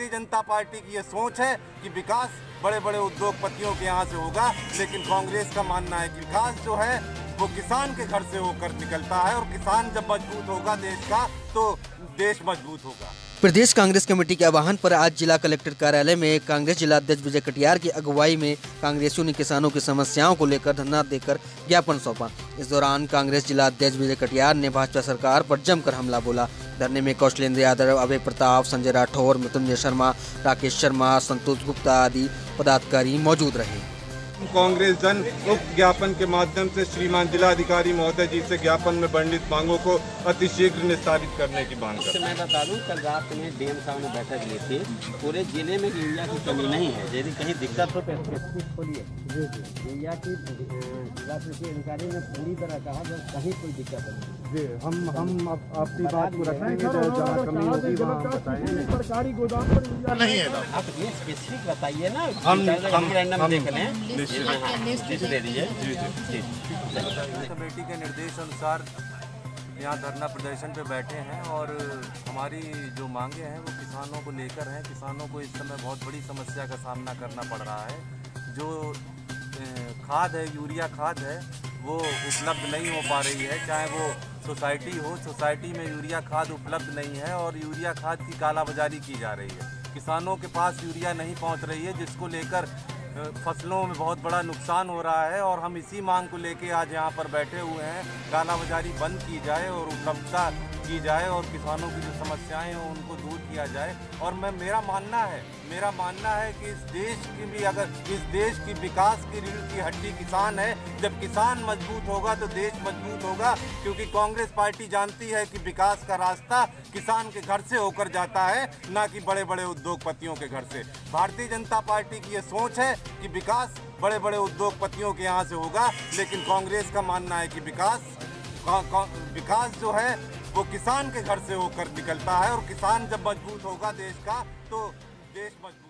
Bharatiya Janata party की ये सोच है कि विकास बड़े बड़े उद्योगपतियों के यहाँ से होगा, लेकिन कांग्रेस का मानना है कि विकास जो है, वो किसान के घर से होकर निकलता है और किसान जब मज़बूत होगा देश का तो देश मज़बूत होगा। प्रदेश कांग्रेस कमेटी के आह्वान पर आज जिला कलेक्टर कार्यालय में कांग्रेस जिला अध्यक्ष विजय कटियार की अगुवाई में कांग्रेसियों ने किसानों की समस्याओं को लेकर धरना देकर ज्ञापन सौंपा। इस दौरान कांग्रेस जिला अध्यक्ष विजय कटियार ने भाजपा सरकार पर जमकर हमला बोला। धरने में कौशलेंद्र यादव, अभय प्रताप, संजय राठौर मृत्युंजय शर्मा, राकेश शर्मा, संतोष गुप्ता आदि पदाधिकारी मौजूद रहे। कांग्रेस जन उक्त ज्ञापन के माध्यम से श्रीमान जिलाधिकारी महोदय जी से ज्ञापन में वर्णित मांगों को अतिशीघ्र निस्तारित करने की मांग इससे मैं बता दूँ कल रात में डीएम साहब ने बैठक ली थी। पूरे ज़िले में यूरिया की कमी नहीं है। यदि कहीं दिक्कत हो तो खोलिए। यूरिया की जिला कृषि अधिकारी ने पूरी तरह कहा जब कहीं कोई दिक्कत नहीं जी हम हम आपकी बात को रखेंगे तो जहाँ कमी होगी वहाँ बताएँगे। सरकारी गोदाम पर नहीं है आप ये स्पेसिफिक बताइए ना। हम- हम देख लें दीजिए कमेटी के निर्देश अनुसार यहाँ धरना प्रदर्शन पे बैठे हैं और हमारी जो मांगे हैं वो किसानों को लेकर हैं। किसानों को इस समय बहुत बड़ी समस्या का सामना करना पड़ रहा है। जो खाद है, यूरिया खाद है, वो उपलब्ध नहीं हो पा रही है। चाहे वो सोसाइटी हो, सोसाइटी में यूरिया खाद उपलब्ध नहीं है और यूरिया खाद की कालाबाजारी की जा रही है। किसानों के पास यूरिया नहीं पहुँच रही है, जिसको लेकर फ़सलों में बहुत बड़ा नुकसान हो रहा है और हम इसी मांग को लेके आज यहाँ पर बैठे हुए हैं। कालाबाजारी बंद की जाए और उपलब्धता की जाए और किसानों की जो समस्याएँ हैं, उनको दूर किया जाए। और मैं, मेरा मानना है, मेरा मानना है कि इस देश की भी अगर, इस देश की विकास की रीढ़ की हड्डी किसान है। जब किसान मज़बूत होगा तो देश मज़बूत होगा, क्योंकि कांग्रेस पार्टी जानती है कि विकास का रास्ता किसान के घर से होकर जाता है, ना कि बड़े बड़े उद्योगपतियों के घर से। भारतीय जनता पार्टी की ये सोच है कि विकास बड़े बड़े उद्योगपतियों के यहाँ से होगा, लेकिन कांग्रेस का मानना है कि विकास विकास जो है वो किसान के घर से होकर निकलता है और किसान जब मज़बूत होगा देश का तो देश मज़बूत